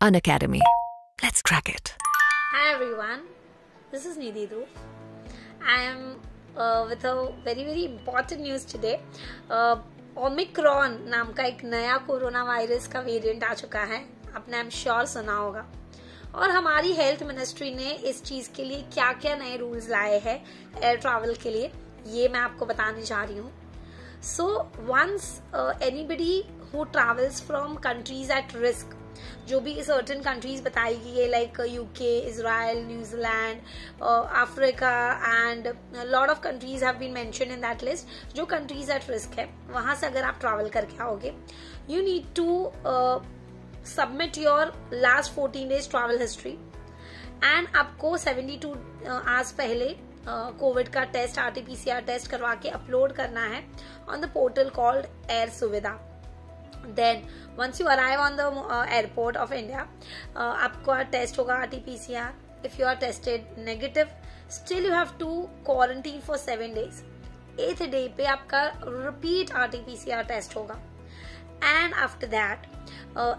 An Academy. Let's crack it. Hi everyone, this is Nidhi Dhruv. I am uh, with a very very important news today. Uh, Omicron नाम का एक नया corona virus का variant आ चुका है आपने आई एम श्योर सुना होगा और हमारी हेल्थ मिनिस्ट्री ने इस चीज़ के लिए क्या क्या नए रूल्स लाए हैं एयर ट्रैवल के लिए ये मैं आपको बताने जा रही हूँ so once anybody who travels from countries at risk जो भी सर्टन कंट्रीज़ बताई गई है like UK Israel New Zealand Africa and lot of countries have been mention in that list जो कंट्रीज़ एट रिस्क है वहाँ से अगर आप ट्रैवल करके आओगे you need to submit your last fourteen days travel history and आपको seventy two hours पहले कोविड uh, का टेस्ट आरटीपीसीआर टेस्ट करवा के अपलोड करना है on the portal called air Suvidha then once you arrive on the airport of India आपका test होगा R T P C R if you are tested negative still you have to quarantine for seven days eighth day पे आपका repeat R T P C R test होगा. And after that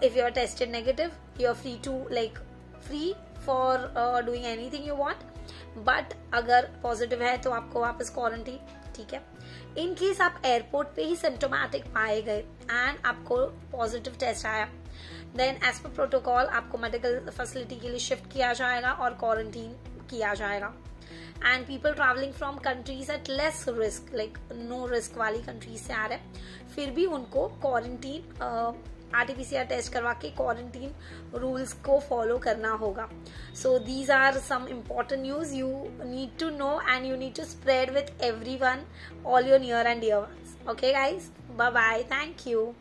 if you are tested negative you are free to like free for doing anything you want but अगर positive है तो आपको वापस quarantine ठीक है? इन केस आप airport पे ही सिम्टोमेटिक पाए गए एंड आपको पॉजिटिव टेस्ट आया देन एज पर प्रोटोकॉल आपको मेडिकल फैसिलिटी के लिए शिफ्ट किया जाएगा और क्वारंटीन किया जाएगा। And people travelling from countries at less risk like no risk वाली कंट्रीज़ से आ रहे फिर भी उनको क्वारंटीन आरटीपीसीआर टेस्ट करवा के क्वारंटीन रूल्स को फॉलो करना होगा। So these are some important news you need to know and you need to spread with every one all your near and dear once okay guys bye bye thank you